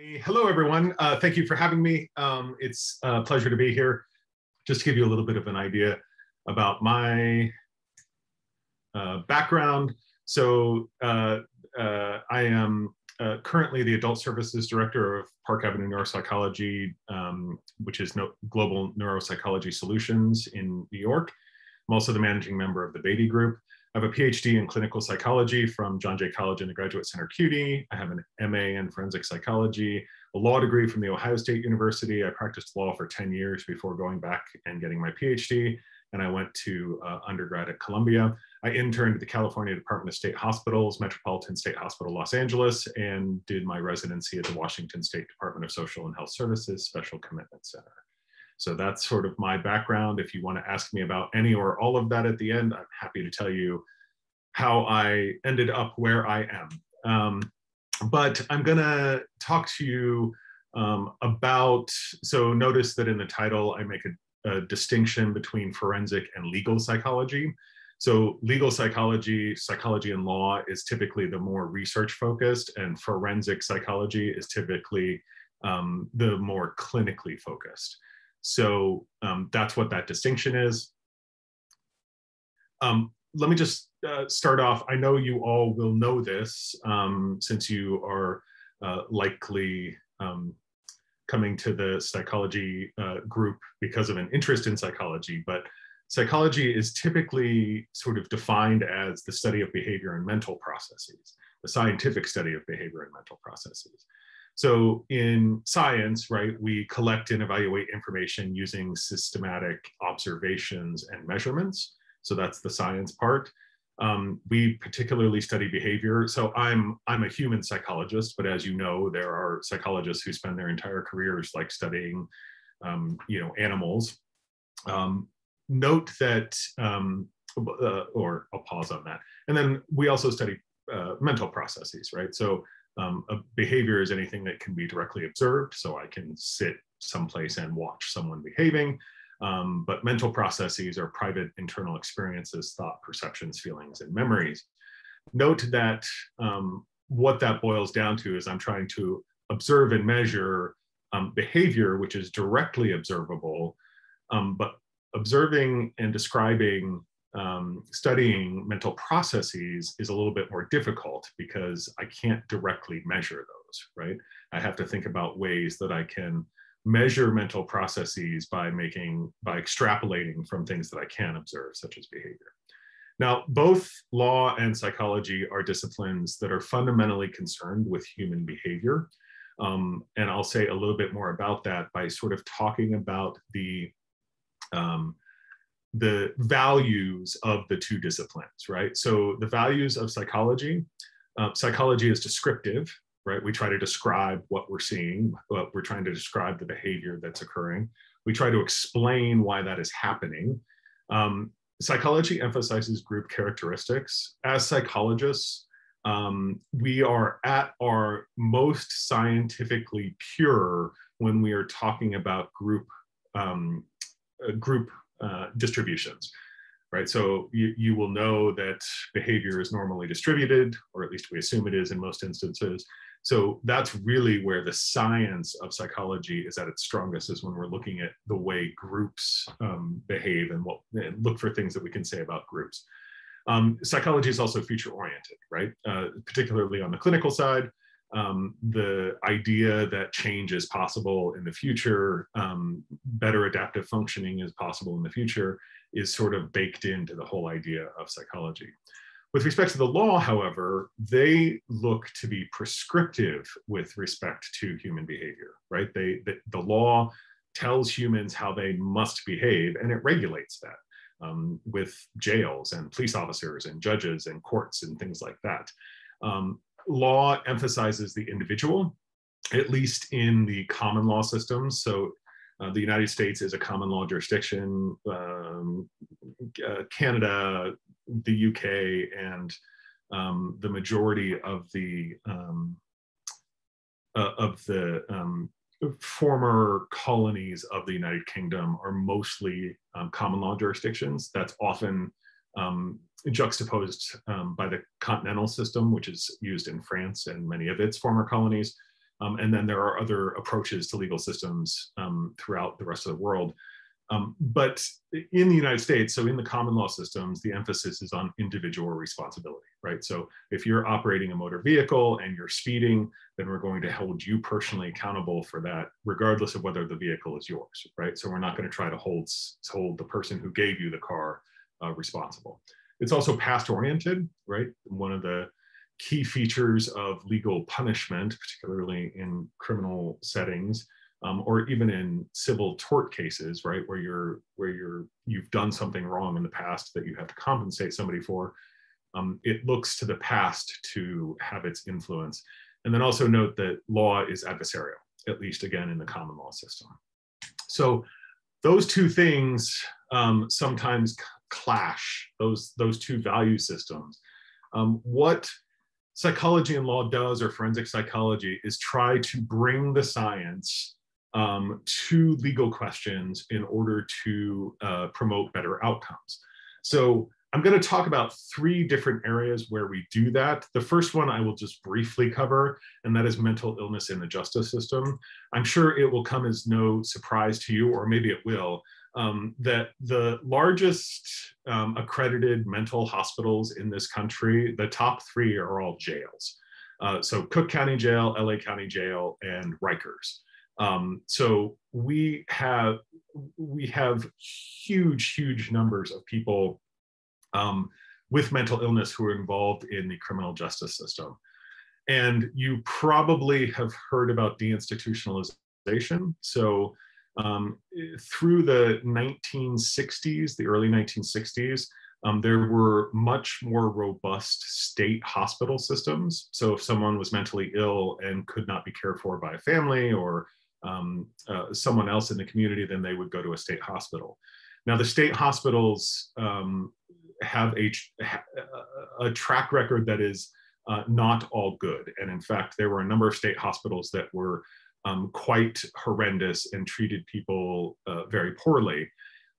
Hello, everyone. Uh, thank you for having me. Um, it's a pleasure to be here. Just to give you a little bit of an idea about my uh, background. So uh, uh I am uh, currently the Adult Services Director of Park Avenue Neuropsychology, um, which is no Global Neuropsychology Solutions in New York. I'm also the managing member of the Beattey Group. I have a PhD in clinical psychology from John Jay College and the Graduate Center CUNY. I have an MA in forensic psychology, a law degree from the Ohio State University. I practiced law for 10 years before going back and getting my PhD. And I went to uh, undergrad at Columbia. I interned at the California Department of State Hospitals, Metropolitan State Hospital, Los Angeles, and did my residency at the Washington State Department of Social and Health Services Special Commitment Center. So that's sort of my background. If you want to ask me about any or all of that at the end, I'm happy to tell you how I ended up where I am. Um, but I'm going to talk to you um, about, so notice that in the title, I make a, a distinction between forensic and legal psychology. So legal psychology, psychology and law is typically the more research focused and forensic psychology is typically um, the more clinically focused. So um, that's what that distinction is. Um, let me just uh, start off. I know you all will know this um, since you are uh, likely um, coming to the psychology uh, group because of an interest in psychology, but psychology is typically sort of defined as the study of behavior and mental processes, the scientific study of behavior and mental processes. So in science, right, we collect and evaluate information using systematic observations and measurements. So that's the science part. Um, we particularly study behavior. So I'm I'm a human psychologist, but as you know, there are psychologists who spend their entire careers like studying, um, you know, animals. Um, note that, um, uh, or I'll pause on that. And then we also study uh, mental processes, right? So um, a behavior is anything that can be directly observed. So I can sit someplace and watch someone behaving. Um, but mental processes are private internal experiences, thought, perceptions, feelings, and memories. Note that um, what that boils down to is I'm trying to observe and measure um, behavior, which is directly observable, um, but observing and describing um, studying mental processes is a little bit more difficult because I can't directly measure those, right? I have to think about ways that I can measure mental processes by making, by extrapolating from things that I can observe, such as behavior. Now, both law and psychology are disciplines that are fundamentally concerned with human behavior. Um, and I'll say a little bit more about that by sort of talking about the um, the values of the two disciplines, right? So the values of psychology, uh, psychology is descriptive, right? We try to describe what we're seeing, but we're trying to describe the behavior that's occurring. We try to explain why that is happening. Um, psychology emphasizes group characteristics. As psychologists, um, we are at our most scientifically pure when we are talking about group um, uh, group uh, distributions, right? So you, you will know that behavior is normally distributed, or at least we assume it is in most instances. So that's really where the science of psychology is at its strongest is when we're looking at the way groups um, behave and what and look for things that we can say about groups. Um, psychology is also future oriented, right? Uh, particularly on the clinical side um, the idea that change is possible in the future, um, better adaptive functioning is possible in the future, is sort of baked into the whole idea of psychology. With respect to the law, however, they look to be prescriptive with respect to human behavior, right? They, the, the law tells humans how they must behave and it regulates that um, with jails and police officers and judges and courts and things like that. Um, law emphasizes the individual, at least in the common law systems. So uh, the United States is a common law jurisdiction. Um, uh, Canada, the UK, and um, the majority of the um, uh, of the um, former colonies of the United Kingdom are mostly um, common law jurisdictions. That's often um, juxtaposed um, by the continental system, which is used in France and many of its former colonies. Um, and then there are other approaches to legal systems um, throughout the rest of the world. Um, but in the United States, so in the common law systems, the emphasis is on individual responsibility, right? So if you're operating a motor vehicle and you're speeding, then we're going to hold you personally accountable for that, regardless of whether the vehicle is yours, right? So we're not going to try to hold, hold the person who gave you the car uh, responsible. It's also past oriented, right? One of the key features of legal punishment, particularly in criminal settings, um, or even in civil tort cases, right, where you're where you're you've done something wrong in the past that you have to compensate somebody for. Um, it looks to the past to have its influence, and then also note that law is adversarial, at least again in the common law system. So those two things um, sometimes clash. Those those two value systems. Um, what psychology and law does, or forensic psychology, is try to bring the science um, to legal questions in order to uh, promote better outcomes. So I'm going to talk about three different areas where we do that. The first one I will just briefly cover, and that is mental illness in the justice system. I'm sure it will come as no surprise to you, or maybe it will, um, that the largest um, accredited mental hospitals in this country, the top three are all jails. Uh, so Cook County Jail, LA County Jail, and Rikers. Um, so we have we have huge, huge numbers of people um, with mental illness who are involved in the criminal justice system. And you probably have heard about deinstitutionalization. So um, through the 1960s, the early 1960s, um, there were much more robust state hospital systems. So if someone was mentally ill and could not be cared for by a family or um, uh, someone else in the community, then they would go to a state hospital. Now, the state hospitals um, have a, a track record that is uh, not all good. And in fact, there were a number of state hospitals that were um, quite horrendous and treated people uh, very poorly.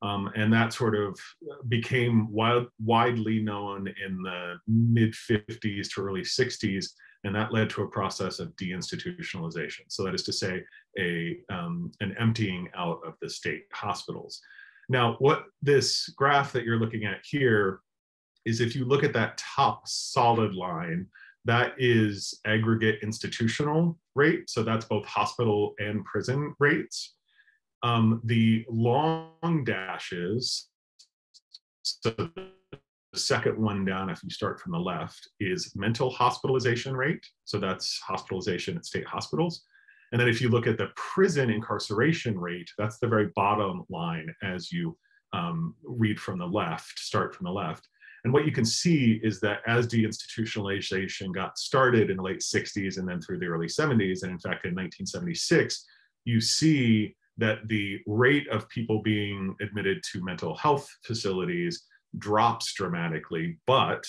Um, and that sort of became wild, widely known in the mid 50s to early 60s and that led to a process of deinstitutionalization. So that is to say, a, um, an emptying out of the state hospitals. Now, what this graph that you're looking at here is if you look at that top solid line, that is aggregate institutional rate. So that's both hospital and prison rates. Um, the long dashes, so the second one down, if you start from the left, is mental hospitalization rate. So that's hospitalization at state hospitals. And then if you look at the prison incarceration rate, that's the very bottom line as you um, read from the left, start from the left. And what you can see is that as deinstitutionalization got started in the late 60s and then through the early 70s, and in fact in 1976, you see that the rate of people being admitted to mental health facilities drops dramatically, but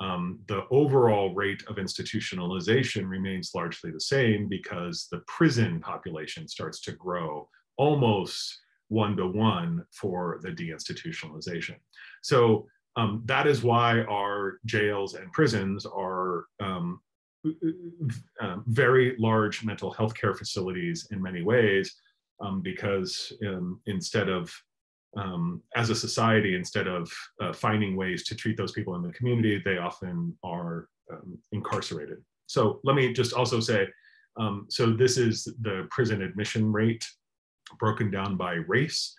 um, the overall rate of institutionalization remains largely the same because the prison population starts to grow almost one to one for the deinstitutionalization. So um, that is why our jails and prisons are um, uh, very large mental health care facilities in many ways, um, because um, instead of um, as a society, instead of uh, finding ways to treat those people in the community, they often are incarcerated. So let me just also say, so this is the prison admission rate broken down by race.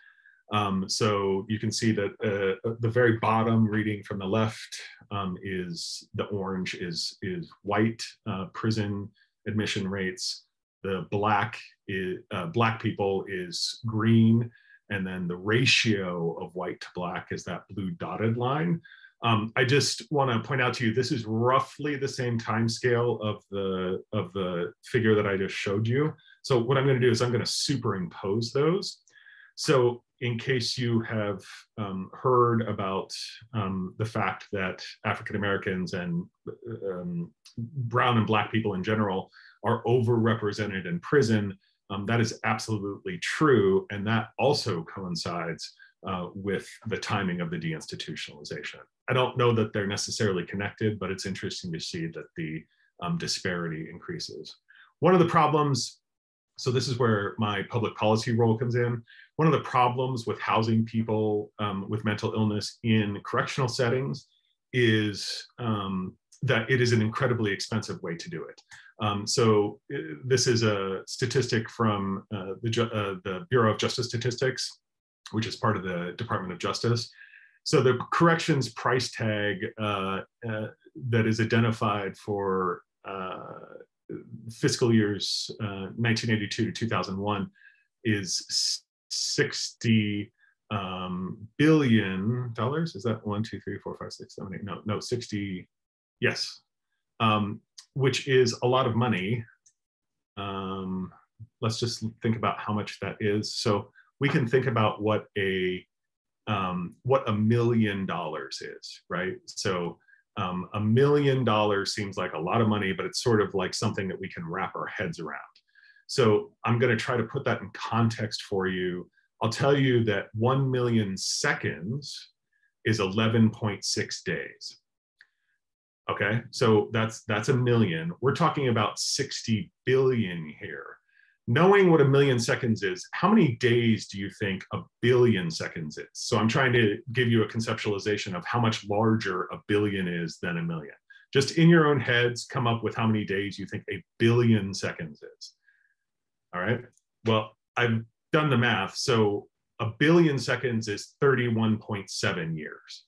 Um, so you can see that uh, the very bottom reading from the left um, is the orange is, is white uh, prison admission rates. The black is, uh, black people is green and then the ratio of white to black is that blue dotted line. Um, I just want to point out to you, this is roughly the same time scale of the, of the figure that I just showed you. So what I'm going to do is I'm going to superimpose those. So in case you have um, heard about um, the fact that African Americans and um, brown and black people in general are overrepresented in prison, um, that is absolutely true. And that also coincides uh, with the timing of the deinstitutionalization. I don't know that they're necessarily connected, but it's interesting to see that the um, disparity increases. one of the problems, so this is where my public policy role comes in. One of the problems with housing people um, with mental illness in correctional settings is um, that it is an incredibly expensive way to do it. Um, so uh, this is a statistic from uh, the, uh, the Bureau of Justice Statistics, which is part of the Department of Justice. So the corrections price tag uh, uh that is identified for uh, fiscal years 1982 to 2001 is 60 um, billion dollars. Is that one, two, three, four, five, six, seven, eight? No, no, 60. Yes, um, which is a lot of money. Um, let's just think about how much that is. So we can think about what a um, what a million dollars is, right? So um, a million dollars seems like a lot of money, but it's sort of like something that we can wrap our heads around. So I'm going to try to put that in context for you. I'll tell you that 1 million seconds is 11.6 days. Okay, so that's that's a million. We're talking about 60 billion here. Knowing what a million seconds is, how many days do you think a billion seconds is? So I'm trying to give you a conceptualization of how much larger a billion is than a million. Just in your own heads, come up with how many days you think a billion seconds is. All right. Well, I've done the math. So a billion seconds is 31.7 years.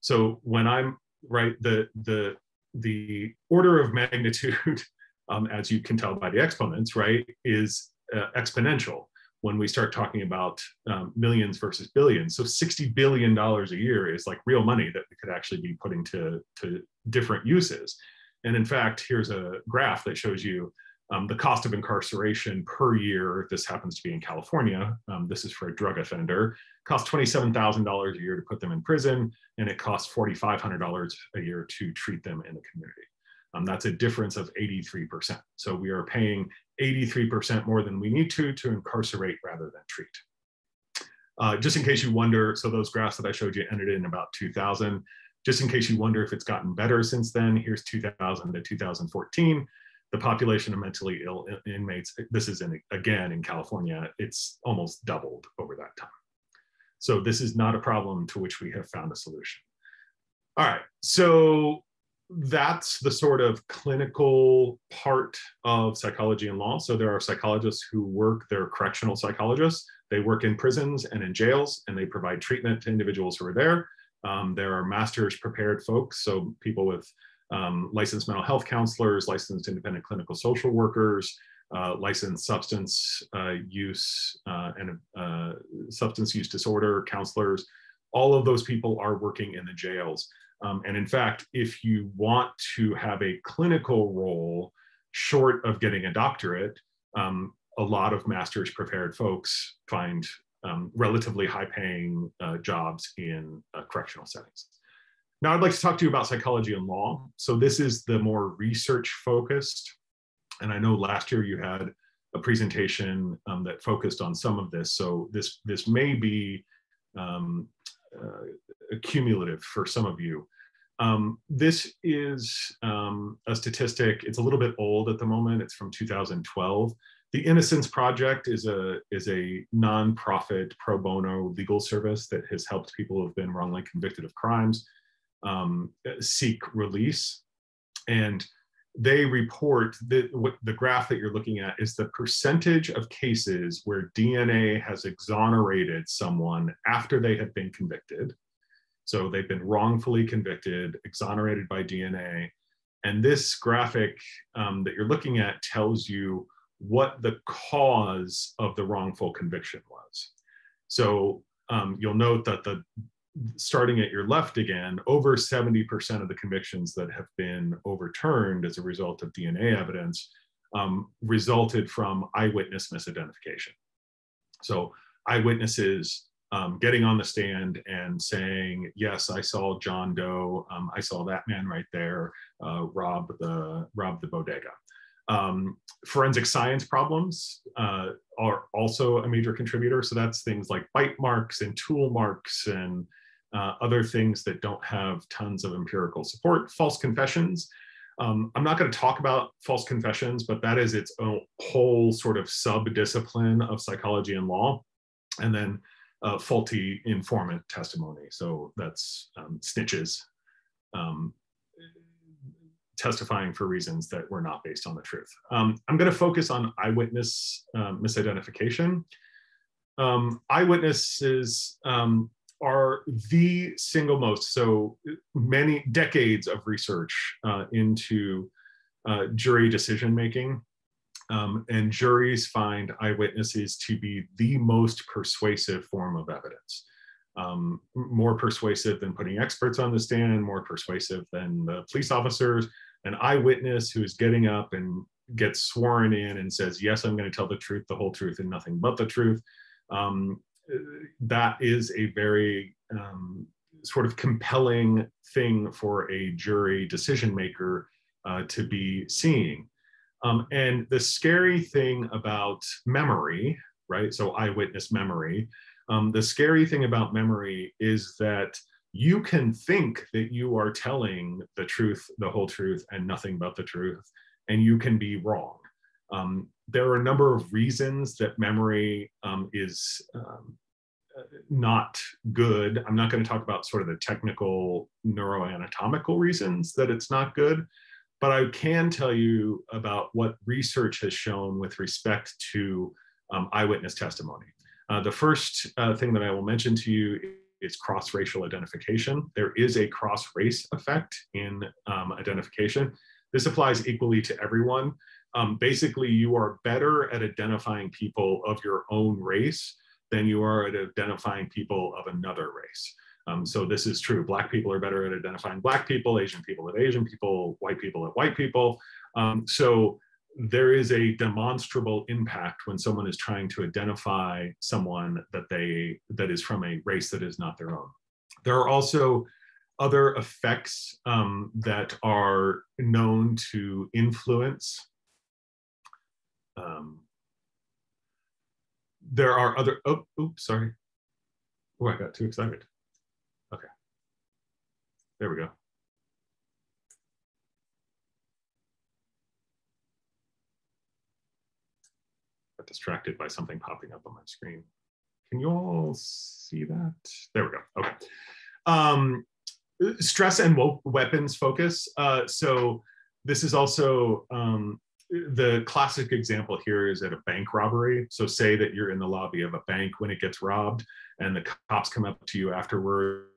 So when I'm right, the the the order of magnitude, um, as you can tell by the exponents, right, is uh, exponential when we start talking about um, millions versus billions. So 60 billion dollars a year is like real money that we could actually be putting to to different uses. And in fact, here's a graph that shows you um, the cost of incarceration per year, this happens to be in California, um, this is for a drug offender, costs $27,000 a year to put them in prison, and it costs $4,500 a year to treat them in the community. Um, that's a difference of 83%. So we are paying 83% more than we need to to incarcerate rather than treat. Uh, just in case you wonder, so those graphs that I showed you ended in about 2000. Just in case you wonder if it's gotten better since then, here's 2000 to 2014 the population of mentally ill inmates, this is in, again in California, it's almost doubled over that time. So this is not a problem to which we have found a solution. All right, so that's the sort of clinical part of psychology and law. So there are psychologists who work, they're correctional psychologists. They work in prisons and in jails, and they provide treatment to individuals who are there. Um, there are masters prepared folks, so people with um, licensed mental health counselors, licensed independent clinical social workers, uh, licensed substance uh, use uh, and uh, substance use disorder counselors. All of those people are working in the jails. Um, and in fact, if you want to have a clinical role short of getting a doctorate, um, a lot of master's prepared folks find um, relatively high paying uh, jobs in uh, correctional settings. Now I'd like to talk to you about psychology and law. So this is the more research focused. And I know last year you had a presentation um, that focused on some of this. So this, this may be um, cumulative for some of you. Um, this is um, a statistic, it's a little bit old at the moment, it's from 2012. The Innocence Project is a, is a nonprofit pro bono legal service that has helped people who have been wrongly convicted of crimes um, seek release. And they report that what the graph that you're looking at is the percentage of cases where DNA has exonerated someone after they have been convicted. So they've been wrongfully convicted, exonerated by DNA. And this graphic um, that you're looking at tells you what the cause of the wrongful conviction was. So um, you'll note that the starting at your left again, over 70% of the convictions that have been overturned as a result of DNA evidence um, resulted from eyewitness misidentification. So eyewitnesses um, getting on the stand and saying, yes, I saw John Doe, um, I saw that man right there, uh, rob, the, rob the bodega. Um, forensic science problems uh, are also a major contributor. So that's things like bite marks and tool marks and uh, other things that don't have tons of empirical support, false confessions. Um, I'm not going to talk about false confessions, but that is its own whole sort of sub-discipline of psychology and law. And then uh, faulty informant testimony. So that's um, snitches um, testifying for reasons that were not based on the truth. Um, I'm going to focus on eyewitness uh, misidentification. Um, eyewitnesses um, are the single most, so many decades of research uh, into uh, jury decision making. Um, and juries find eyewitnesses to be the most persuasive form of evidence. Um, more persuasive than putting experts on the stand, more persuasive than the police officers. An eyewitness who is getting up and gets sworn in and says, Yes, I'm going to tell the truth, the whole truth, and nothing but the truth. Um, that is a very um, sort of compelling thing for a jury decision maker uh, to be seeing. Um, and the scary thing about memory, right? So eyewitness memory. Um, the scary thing about memory is that you can think that you are telling the truth, the whole truth, and nothing but the truth, and you can be wrong. Um, there are a number of reasons that memory um, is um, not good. I'm not going to talk about sort of the technical neuroanatomical reasons that it's not good, but I can tell you about what research has shown with respect to um, eyewitness testimony. Uh, the first uh, thing that I will mention to you is cross-racial identification. There is a cross-race effect in um, identification. This applies equally to everyone. Um, basically, you are better at identifying people of your own race than you are at identifying people of another race. Um, so this is true. Black people are better at identifying Black people, Asian people at Asian people, white people at white people. Um, so there is a demonstrable impact when someone is trying to identify someone that they that is from a race that is not their own. There are also other effects um, that are known to influence um, there are other, oh, oops, sorry. Oh, I got too excited. Okay. There we go. Got distracted by something popping up on my screen. Can you all see that? There we go. Okay. Um, stress and weapons focus. Uh, so this is also um, the classic example here is at a bank robbery. So say that you're in the lobby of a bank when it gets robbed and the cops come up to you afterwards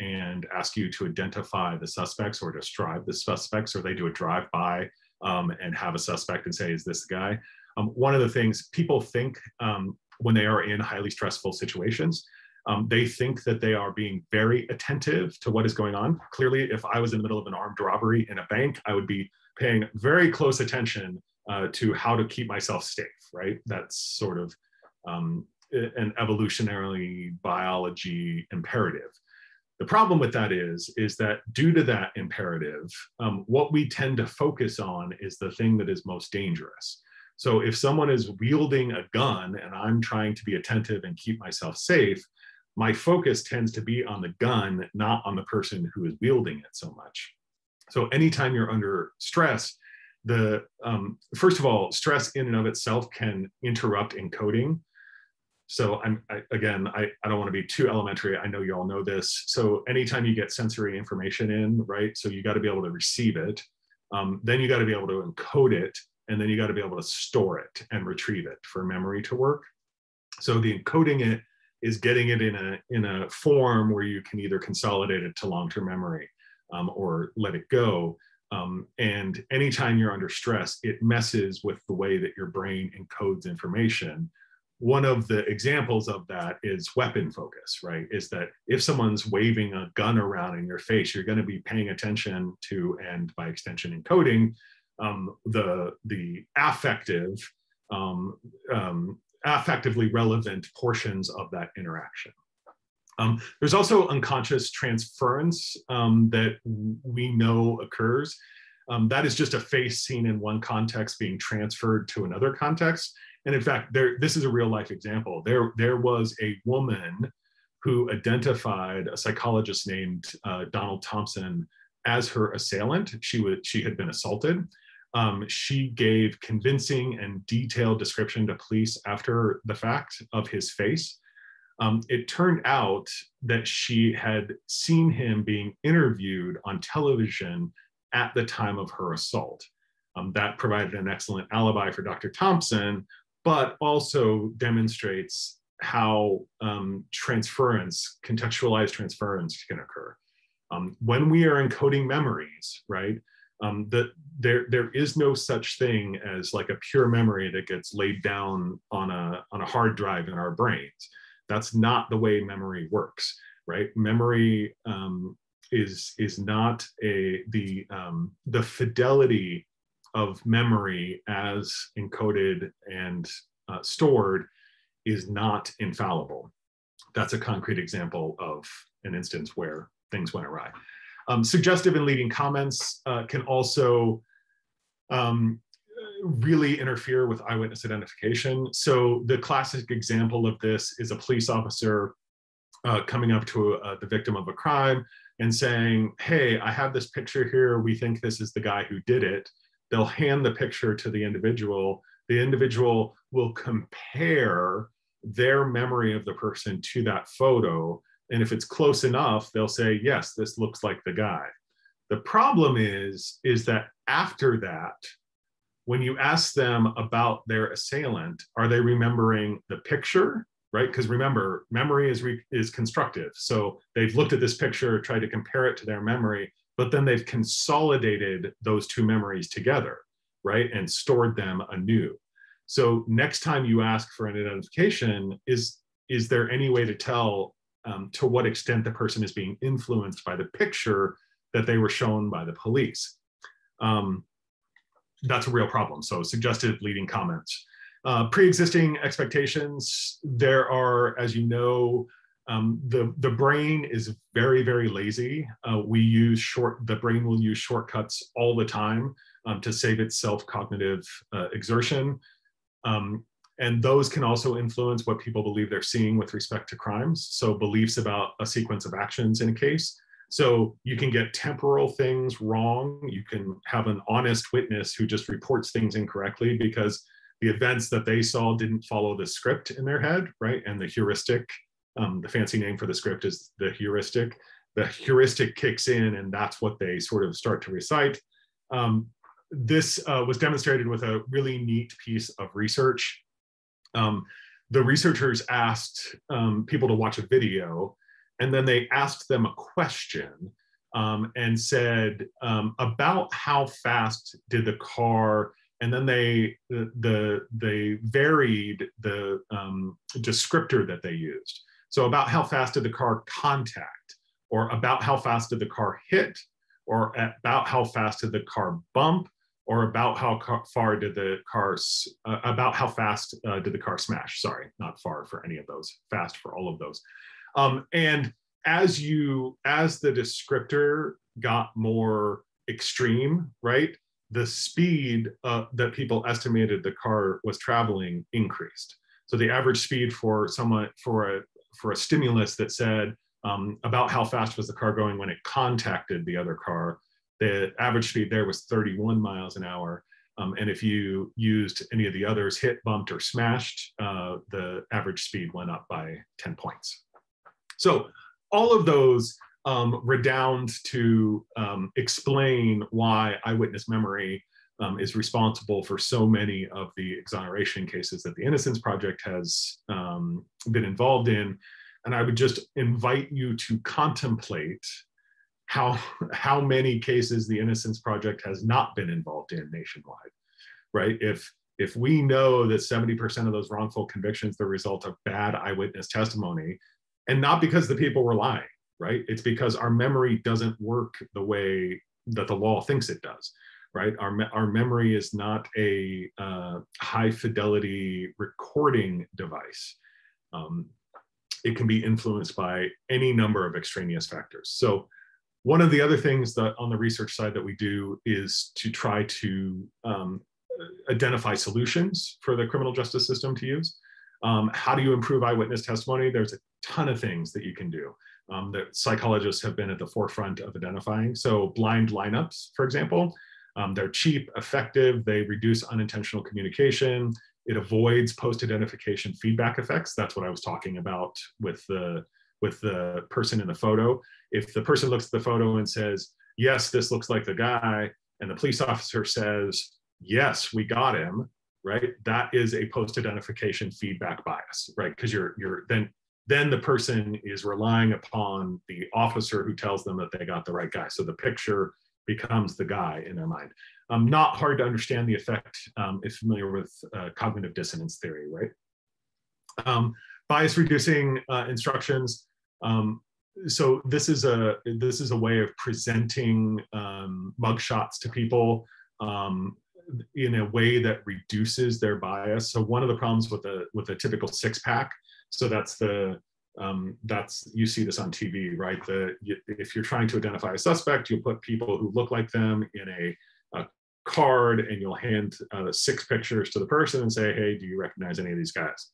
and ask you to identify the suspects or describe the suspects or they do a drive-by um, and have a suspect and say, is this the guy? Um, one of the things people think um, when they are in highly stressful situations um, they think that they are being very attentive to what is going on. Clearly, if I was in the middle of an armed robbery in a bank, I would be paying very close attention uh, to how to keep myself safe, right? That's sort of um, an evolutionary biology imperative. The problem with that is, is that due to that imperative, um, what we tend to focus on is the thing that is most dangerous. So if someone is wielding a gun and I'm trying to be attentive and keep myself safe, my focus tends to be on the gun, not on the person who is wielding it so much. So anytime you're under stress, the um, first of all, stress in and of itself can interrupt encoding. So I'm I, again, I, I don't want to be too elementary. I know you all know this. So anytime you get sensory information in, right? So you got to be able to receive it. Um, then you got to be able to encode it, and then you got to be able to store it and retrieve it for memory to work. So the encoding it is getting it in a in a form where you can either consolidate it to long-term memory um, or let it go. Um, and anytime you're under stress, it messes with the way that your brain encodes information. One of the examples of that is weapon focus, right? Is that if someone's waving a gun around in your face, you're going to be paying attention to, and by extension, encoding um, the the affective um, um, affectively relevant portions of that interaction. Um, there's also unconscious transference um, that we know occurs. Um, that is just a face seen in one context being transferred to another context. And in fact, there, this is a real life example. There, there was a woman who identified a psychologist named uh, Donald Thomson as her assailant. She was she had been assaulted. Um, she gave convincing and detailed description to police after the fact of his face. Um, it turned out that she had seen him being interviewed on television at the time of her assault. Um, that provided an excellent alibi for Dr. Thomson, but also demonstrates how um, transference, contextualized transference can occur. Um, when we are encoding memories, right, um, that there, there is no such thing as like a pure memory that gets laid down on a, on a hard drive in our brains. That's not the way memory works, right? Memory um, is, is not a, the, um, the fidelity of memory as encoded and uh, stored is not infallible. That's a concrete example of an instance where things went awry. Um, suggestive and leading comments uh, can also um, really interfere with eyewitness identification. So the classic example of this is a police officer uh, coming up to uh, the victim of a crime and saying, hey, I have this picture here. We think this is the guy who did it. They'll hand the picture to the individual. The individual will compare their memory of the person to that photo. And if it's close enough, they'll say, yes, this looks like the guy. The problem is, is that after that, when you ask them about their assailant, are they remembering the picture, right? Because remember, memory is, re- is constructive. So they've looked at this picture, tried to compare it to their memory, but then they've consolidated those two memories together, right? And stored them anew. So next time you ask for an identification, is, is there any way to tell um, to what extent the person is being influenced by the picture that they were shown by the police? Um, that's a real problem. So suggestive leading comments. Uh, pre-existing expectations, there are, as you know, um, the, the brain is very, very lazy. Uh, we use short, the brain will use shortcuts all the time um, to save itself cognitive uh, exertion. Um, and those can also influence what people believe they're seeing with respect to crimes. So beliefs about a sequence of actions in a case. So you can get temporal things wrong. You can have an honest witness who just reports things incorrectly because the events that they saw didn't follow the script in their head, right? And the heuristic, um, the fancy name for the script is the heuristic. The heuristic kicks in and that's what they sort of start to recite. Um, this uh, was demonstrated with a really neat piece of research. Um, the researchers asked um, people to watch a video and then they asked them a question um, and said um, about how fast did the car and then they the, the they varied the um, descriptor that they used. So about how fast did the car contact or about how fast did the car hit or about how fast did the car bump or about how far did the car, uh, about how fast uh, did the car smash? Sorry, not far for any of those, fast for all of those. Um, and as you, as the descriptor got more extreme, right? The speed uh, that people estimated the car was traveling increased. So the average speed for someone, for a, for a stimulus that said um, about how fast was the car going when it contacted the other car the average speed there was 31 miles an hour. Um, and if you used any of the others, hit, bumped, or smashed, uh, the average speed went up by 10 points. So all of those um, redound to um, explain why eyewitness memory um, is responsible for so many of the exoneration cases that the Innocence Project has um, been involved in. And I would just invite you to contemplate how how many cases the Innocence Project has not been involved in nationwide, right? If if we know that 70% of those wrongful convictions the result of bad eyewitness testimony, and not because the people were lying, right? It's because our memory doesn't work the way that the law thinks it does, right? Our, our memory is not a uh, high fidelity recording device. Um, it can be influenced by any number of extraneous factors. So one of the other things that on the research side that we do is to try to um, identify solutions for the criminal justice system to use. Um, how do you improve eyewitness testimony? There's a ton of things that you can do. um, that psychologists have been at the forefront of identifying. So blind lineups, for example, um, they're cheap, effective, they reduce unintentional communication, it avoids post-identification feedback effects. That's what I was talking about with the, with the person in the photo. If the person looks at the photo and says, yes, this looks like the guy, and the police officer says, yes, we got him, right? That is a post-identification feedback bias, right? Because you're you're then then the person is relying upon the officer who tells them that they got the right guy. So the picture becomes the guy in their mind. Um, not hard to understand the effect um, if familiar with uh, cognitive dissonance theory, right? Um, bias reducing uh, instructions. Um, so this is a this is a way of presenting um, mugshots to people um, in a way that reduces their bias. So one of the problems with a with a typical six pack, so that's the um, that's you see this on TV, right? The if you're trying to identify a suspect, you'll put people who look like them in a, a card, and you'll hand uh, six pictures to the person and say, "Hey, do you recognize any of these guys?"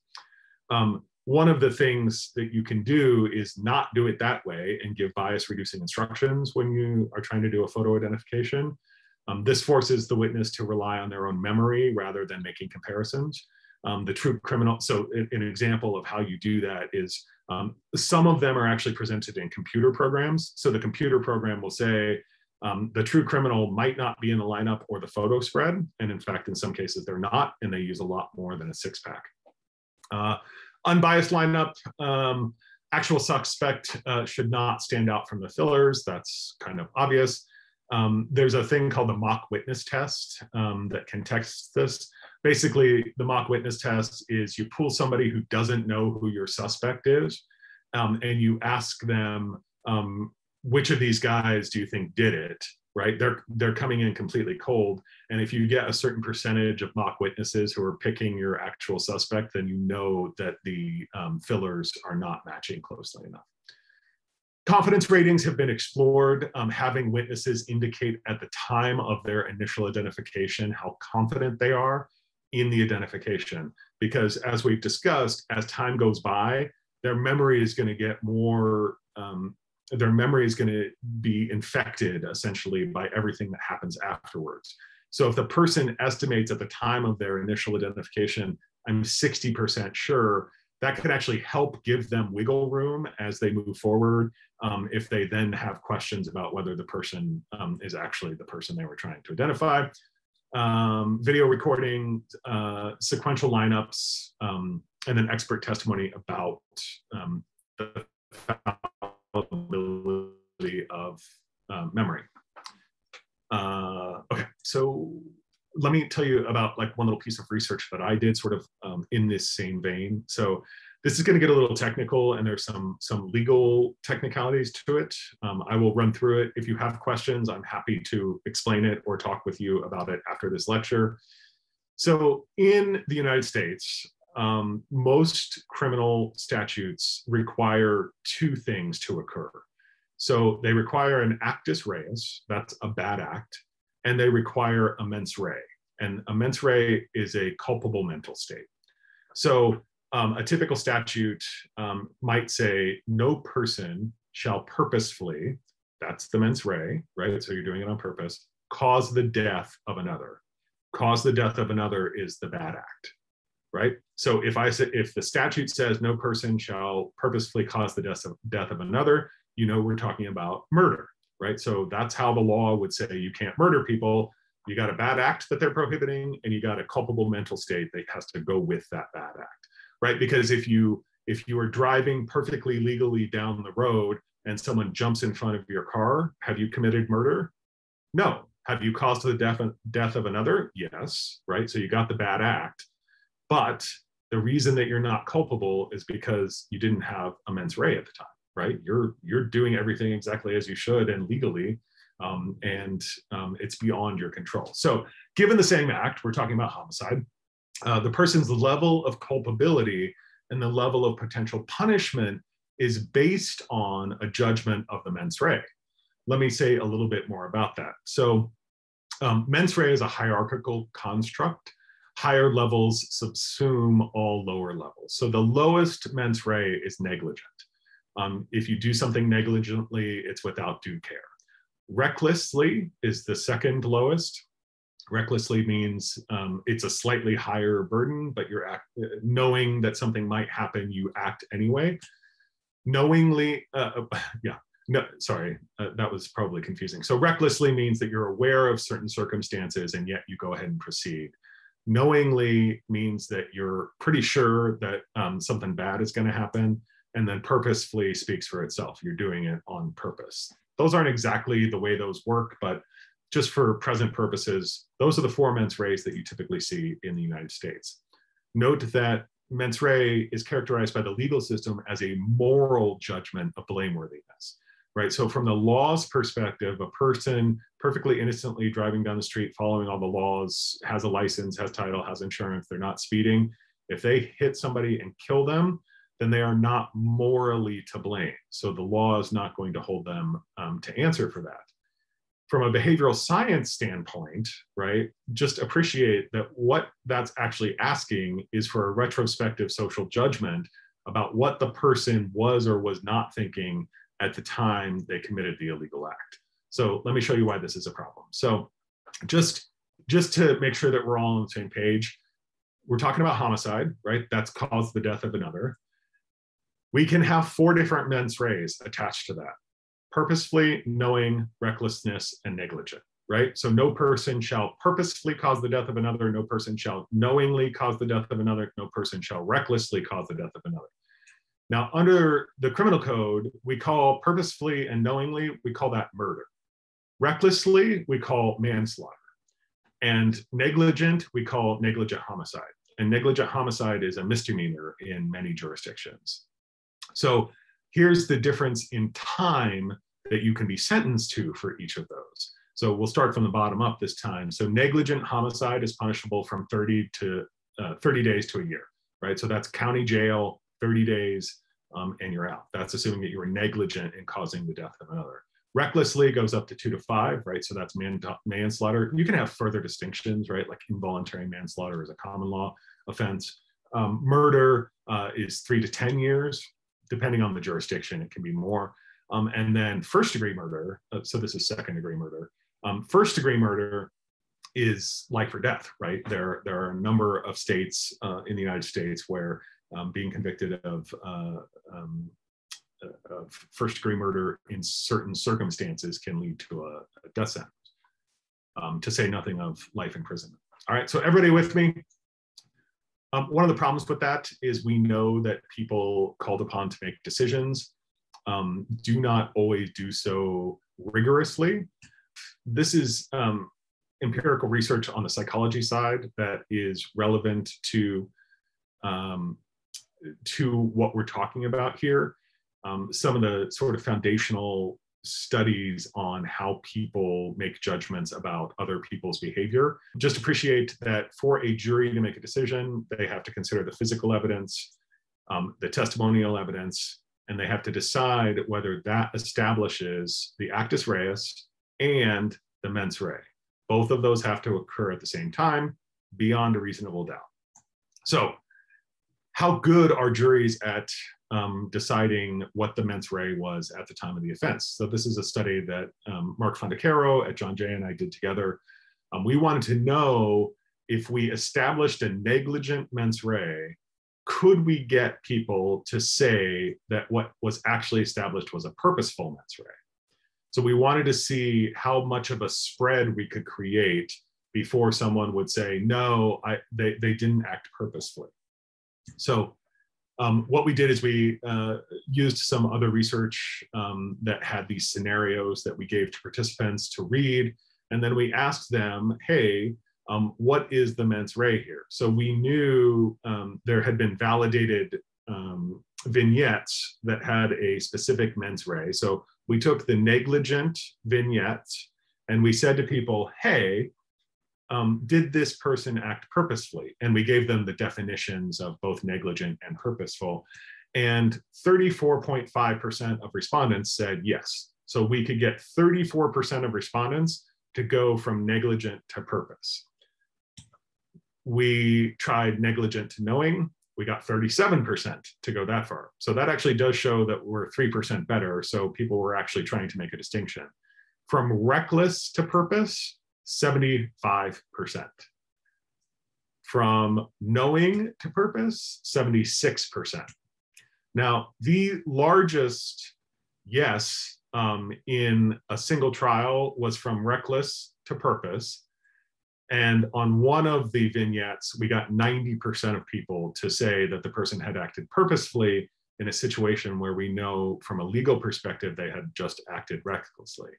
Um, one of the things that you can do is not do it that way and give bias reducing instructions when you are trying to do a photo identification. Um, this forces the witness to rely on their own memory rather than making comparisons. Um, the true criminal, so an example of how you do that is um, some of them are actually presented in computer programs. So the computer program will say, um, the true criminal might not be in the lineup or the photo spread. And in fact, in some cases they're not, and they use a lot more than a six pack. Uh, unbiased lineup, um, actual suspect uh, should not stand out from the fillers. That's kind of obvious. Um, there's a thing called the mock witness test um, that can test this. Basically, the mock witness test is you pull somebody who doesn't know who your suspect is, um, and you ask them, um, which of these guys do you think did it? Right? They're they're coming in completely cold, and if you get a certain percentage of mock witnesses who are picking your actual suspect, then you know that the um, fillers are not matching closely enough. Confidence ratings have been explored, um, having witnesses indicate at the time of their initial identification how confident they are in the identification. Because as we've discussed, as time goes by, their memory is going to get more, um, their memory is going to be infected essentially by everything that happens afterwards. So if the person estimates at the time of their initial identification, I'm 60% sure, that could actually help give them wiggle room as they move forward um, if they then have questions about whether the person um, is actually the person they were trying to identify. Um, video recording, uh, sequential lineups, um, and then expert testimony about um, the fallibility of uh, memory. Uh, okay, so let me tell you about like one little piece of research that I did sort of um, in this same vein. So this is going to get a little technical and there's some some legal technicalities to it. Um, I will run through it. If you have questions, I'm happy to explain it or talk with you about it after this lecture. So in the United States, um, most criminal statutes require two things to occur. So they require an actus reus, that's a bad act, and they require a mens rea. And a mens rea is a culpable mental state. So um, a typical statute um, might say no person shall purposefully, that's the mens rea, right? So you're doing it on purpose, cause the death of another. Cause the death of another is the bad act, right? So if I say, if the statute says no person shall purposefully cause the death of, death of another, you know we're talking about murder, right? So that's how the law would say you can't murder people. You got a bad act that they're prohibiting, and you got a culpable mental state that has to go with that bad act, right? Because if you if you are driving perfectly legally down the road and someone jumps in front of your car, have you committed murder? No. Have you caused the death, death of another? Yes, right? So you got the bad act. But the reason that you're not culpable is because you didn't have a mens rea at the time right? You're you're doing everything exactly as you should and legally, um, and um, it's beyond your control. So, given the same act, we're talking about homicide. Uh, the person's level of culpability and the level of potential punishment is based on a judgment of the mens rea. Let me say a little bit more about that. So, um, mens rea is a hierarchical construct. Higher levels subsume all lower levels. So the lowest mens rea is negligent Um, if you do something negligently, it's without due care. Recklessly is the second lowest. Recklessly means um, it's a slightly higher burden, but you're act- knowing that something might happen, you act anyway. Knowingly, uh, uh yeah, no, sorry, uh, that was probably confusing. So recklessly means that you're aware of certain circumstances and yet you go ahead and proceed. Knowingly means that you're pretty sure that um, something bad is going to happen, and then purposefully speaks for itself. You're doing it on purpose. Those aren't exactly the way those work, but just for present purposes, those are the four mens res that you typically see in the United States. Note that mens rea is characterized by the legal system as a moral judgment of blameworthiness right? So from the law's perspective, a person perfectly innocently driving down the street, following all the laws, has a license, has title, has insurance, they're not speeding. If they hit somebody and kill them, then they are not morally to blame. So the law is not going to hold them um, to answer for that. From a behavioral science standpoint, right, just appreciate that what that's actually asking is for a retrospective social judgment about what the person was or was not thinking at the time they committed the illegal act. So let me show you why this is a problem. So just, just to make sure that we're all on the same page, we're talking about homicide, right? That's caused the death of another. We can have four different mens res attached to that. Purposefully, knowing, recklessness, and negligent, right? So no person shall purposefully cause the death of another, no person shall knowingly cause the death of another, no person shall recklessly cause the death of another. Now, under the criminal code, we call purposefully and knowingly, we call that murder. Recklessly, we call manslaughter. And negligent, we call negligent homicide. And negligent homicide is a misdemeanor in many jurisdictions. So here's the difference in time that you can be sentenced to for each of those. So we'll start from the bottom up this time. So negligent homicide is punishable from 30 to uh, 30 days to a year, right? So that's county jail, 30 days, um, and you're out. That's assuming that you were negligent in causing the death of another. Recklessly goes up to two to five, right? So that's man, manslaughter. You can have further distinctions, right? Like involuntary manslaughter is a common law offense. Um, murder uh, is three to 10 years, depending on the jurisdiction, it can be more. Um, and then first degree murder, uh, so this is second degree murder. Um, first degree murder is life or death, right? There, there are a number of states uh, in the United States where um, being convicted of, uh, um, uh, of first degree murder in certain circumstances can lead to a, a death sentence, um, to say nothing of life imprisonment. All right, so everybody with me? Um, one of the problems with that is we know that people called upon to make decisions um, do not always do so rigorously. This is um, empirical research on the psychology side that is relevant to um, to what we're talking about here. Um, some of the sort of foundational studies on how people make judgments about other people's behavior. Just appreciate that for a jury to make a decision, they have to consider the physical evidence, um, the testimonial evidence, and they have to decide whether that establishes the actus reus and the mens rea. Both of those have to occur at the same time beyond a reasonable doubt. So how good are juries at um, deciding what the mens rea was at the time of the offense? So this is a study that um, Mark Fondacaro at John Jay and I did together. Um, we wanted to know if we established a negligent mens rea, could we get people to say that what was actually established was a purposeful mens rea? So we wanted to see how much of a spread we could create before someone would say, no, I, they, they didn't act purposefully. So um, what we did is we uh, used some other research um, that had these scenarios that we gave to participants to read. And then we asked them, hey, um, what is the mens rea here? So we knew um, there had been validated um, vignettes that had a specific mens rea. So we took the negligent vignettes and we said to people, hey, um, did this person act purposefully? And we gave them the definitions of both negligent and purposeful. And 34.5% of respondents said yes. So we could get 34% of respondents to go from negligent to purpose. We tried negligent to knowing, we got 37% to go that far. So that actually does show that we're 3% better. So people were actually trying to make a distinction. From reckless to purpose, 75%. From knowing to purpose, 76%. Now, the largest yes um, in a single trial was from reckless to purpose. And on one of the vignettes, we got 90% of people to say that the person had acted purposefully in a situation where we know from a legal perspective they had just acted recklessly.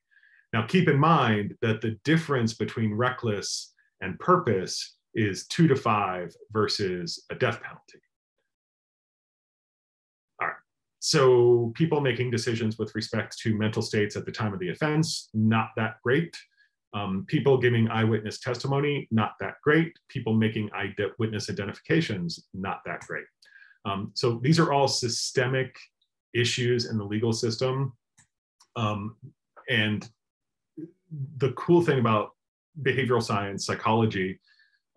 Now, keep in mind that the difference between reckless and purpose is two to five versus a death penalty. All right. So, people making decisions with respect to mental states at the time of the offense, not that great. Um, people giving eyewitness testimony, not that great. People making eyewitness identifications, not that great. Um, so these are all systemic issues in the legal system. Um, and the cool thing about behavioral science, psychology,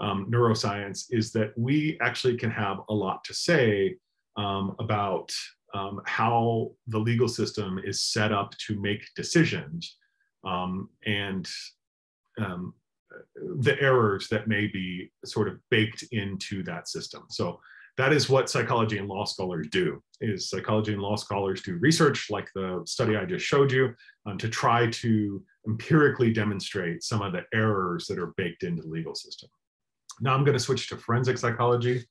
um, neuroscience is that we actually can have a lot to say um, about um, how the legal system is set up to make decisions um, and um, the errors that may be sort of baked into that system. So that is what psychology and law scholars do is psychology and law scholars do research like the study I just showed you um, to try to empirically demonstrate some of the errors that are baked into the legal system. Now I'm going to switch to forensic psychology.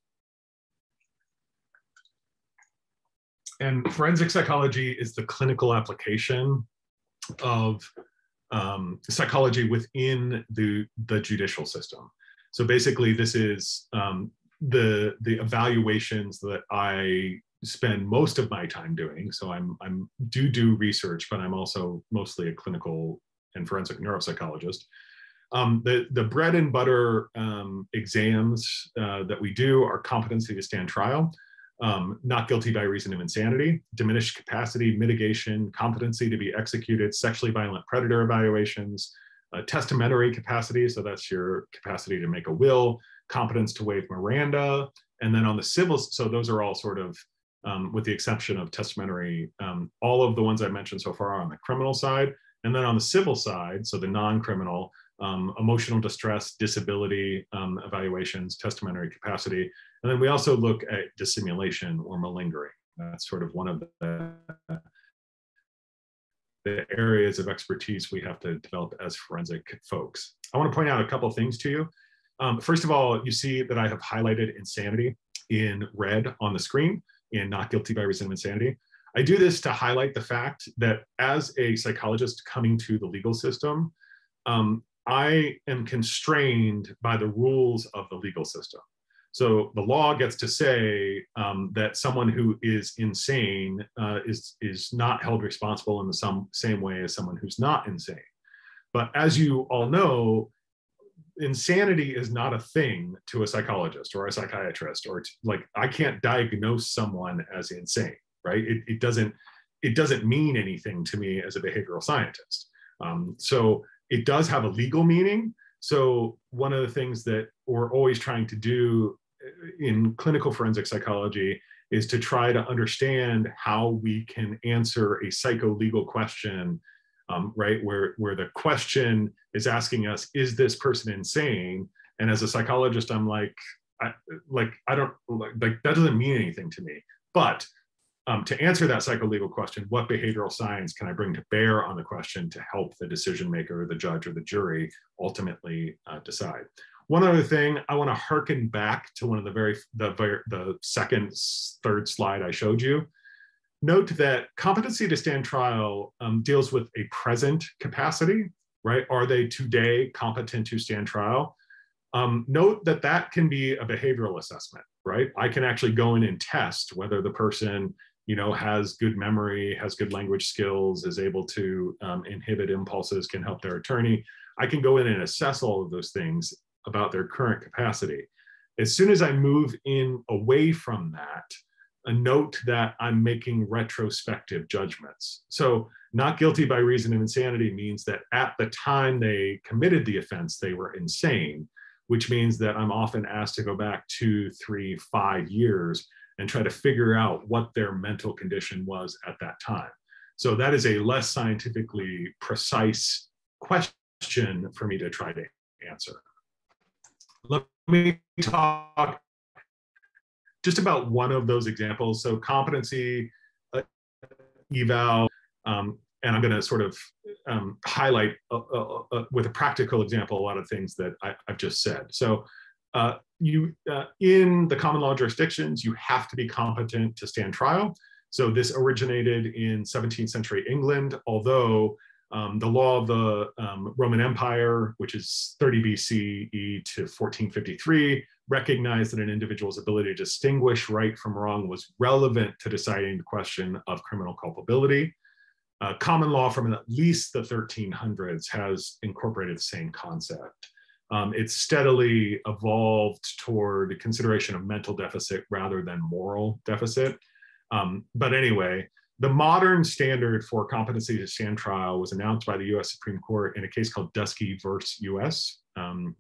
And forensic psychology is the clinical application of um, psychology within the, the judicial system. So basically, this is um, the the evaluations that I spend most of my time doing. So I'm I'm do do research, but I'm also mostly a clinical and forensic neuropsychologist. Um, the the bread and butter um, exams uh, that we do are competency to stand trial um, not guilty by reason of insanity, diminished capacity, mitigation, competency to be executed, sexually violent predator evaluations, uh, testamentary capacity, so that's your capacity to make a will, competence to waive Miranda, and then on the civil, so those are all sort of, um, with the exception of testamentary, um, all of the ones I mentioned so far are on the criminal side, and then on the civil side, so the non-criminal, um, emotional distress, disability um, evaluations, testamentary capacity. And then we also look at dissimulation or malingering. That's sort of one of the, the areas of expertise we have to develop as forensic folks. I want to point out a couple things to you. Um, first of all, you see that I have highlighted insanity in red on the screen and not guilty by reason of insanity. I do this to highlight the fact that as a psychologist coming to the legal system, um, I am constrained by the rules of the legal system. So the law gets to say um, that someone who is insane uh, is, is not held responsible in the some, same way as someone who's not insane. But as you all know, insanity is not a thing to a psychologist or a psychiatrist or like I can't diagnose someone as insane, right? It, it doesn't it doesn't mean anything to me as a behavioral scientist. Um, so it does have a legal meaning. So one of the things that we're always trying to do in clinical forensic psychology is to try to understand how we can answer a psycho-legal question, um, right? Where, where the question is asking us, is this person insane? And as a psychologist, I'm like, I, like, I don't, like, that doesn't mean anything to me. But um, to answer that psycholegal question, what behavioral science can I bring to bear on the question to help the decision maker, the judge, or the jury ultimately uh, decide? One other thing, I want to harken back to one of the very the the second, third slide I showed you. Note that competency to stand trial um, deals with a present capacity, right? Are they today competent to stand trial? Um, note that that can be a behavioral assessment, right? I can actually go in and test whether the person you know, has good memory, has good language skills, is able to um, inhibit impulses, can help their attorney. I can go in and assess all of those things about their current capacity. As soon as I move in away from that, a note that I'm making retrospective judgments. So, not guilty by reason of insanity means that at the time they committed the offense, they were insane. which means that I'm often asked to go back two, three, five years and try to figure out what their mental condition was at that time. So that is a less scientifically precise question for me to try to answer. Let me talk just about one of those examples. So competency, uh, eval, um, and I'm going to sort of um, highlight uh, uh, uh, with a practical example a lot of things that I, have just said. So uh, you uh, in the common law jurisdictions, you have to be competent to stand trial. So this originated in 17th century England, although um, the law of the um, Roman Empire, which is 30 BCE to 1453, recognized that an individual's ability to distinguish right from wrong was relevant to deciding the question of criminal culpability. Uh, common law from at least the 1300s has incorporated the same concept. Um, it's steadily evolved toward consideration of mental deficit rather than moral deficit. Um, but anyway, the modern standard for competency to stand trial was announced by the US Supreme Court in a case called Dusky versus US. Um,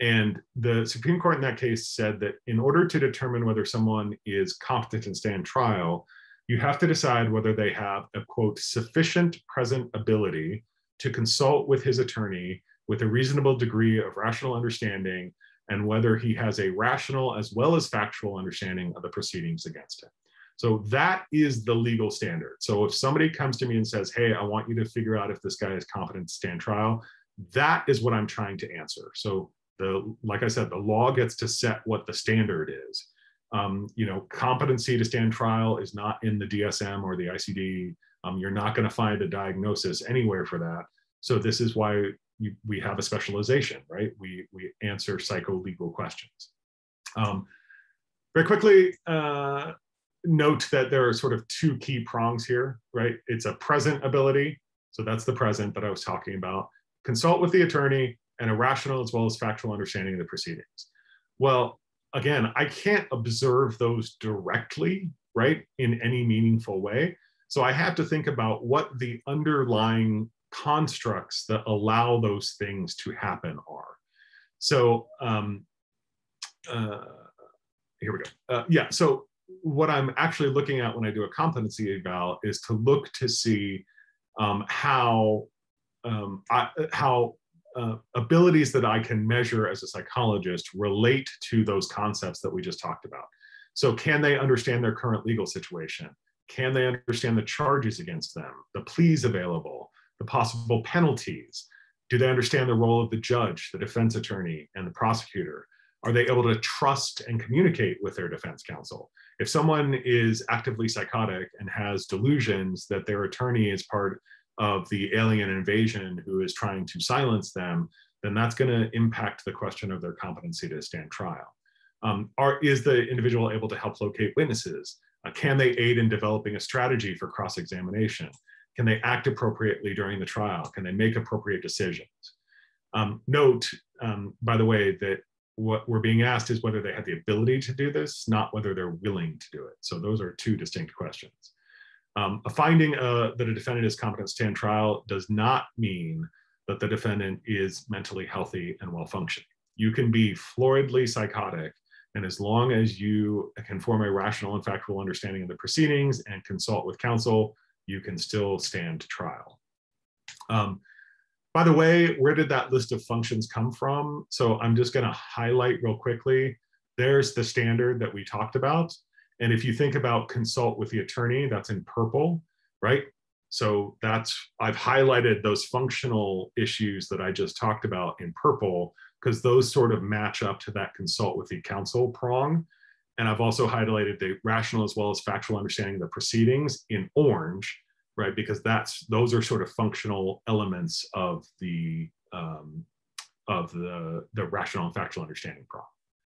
and the Supreme Court in that case said that in order to determine whether someone is competent to stand trial, you have to decide whether they have a quote, sufficient present ability to consult with his attorney with a reasonable degree of rational understanding and whether he has a rational as well as factual understanding of the proceedings against him. So that is the legal standard. So if somebody comes to me and says, hey, I want you to figure out if this guy is competent to stand trial, that is what I'm trying to answer. So the like I said, the law gets to set what the standard is. Um, you know, competency to stand trial is not in the DSM or the ICD. Um, you're not going to find a diagnosis anywhere for that. So this is why we have a specialization, right? We we answer psycho-legal questions. Um, very quickly, uh, note that there are sort of two key prongs here, right? It's a present ability, so that's the present that I was talking about. Consult with the attorney and a rational as well as factual understanding of the proceedings. Well, again, I can't observe those directly, right, in any meaningful way. So I have to think about what the underlying constructs that allow those things to happen are. So um, uh, here we go. Uh, yeah, so what I'm actually looking at when I do a competency eval is to look to see um, how um, I, how uh, abilities that I can measure as a psychologist relate to those concepts that we just talked about. So, can they understand their current legal situation? Can they understand the charges against them, the pleas available, the possible penalties? Do they understand the role of the judge, the defense attorney, and the prosecutor? Are they able to trust and communicate with their defense counsel? If someone is actively psychotic and has delusions that their attorney is part of the alien invasion who is trying to silence them, then that's going to impact the question of their competency to stand trial. Um, are, is the individual able to help locate witnesses? Uh, can they aid in developing a strategy for cross-examination? Can they act appropriately during the trial? Can they make appropriate decisions? Um, note, um, by the way, that what we're being asked is whether they have the ability to do this, not whether they're willing to do it. So those are two distinct questions. Um, a finding uh, that a defendant is competent to stand trial does not mean that the defendant is mentally healthy and well functioning. You can be floridly psychotic, and as long as you can form a rational and factual understanding of the proceedings and consult with counsel, you can still stand trial. Um, by the way, where did that list of functions come from? So I'm just going to highlight real quickly. There's the standard that we talked about. And if you think about consult with the attorney, that's in purple, right? So that's, I've highlighted those functional issues that I just talked about in purple, because those sort of match up to that consult with the counsel prong. And I've also highlighted the rational as well as factual understanding of the proceedings in orange, right? Because that's, those are sort of functional elements of the, um, of the, the rational and factual understanding prong.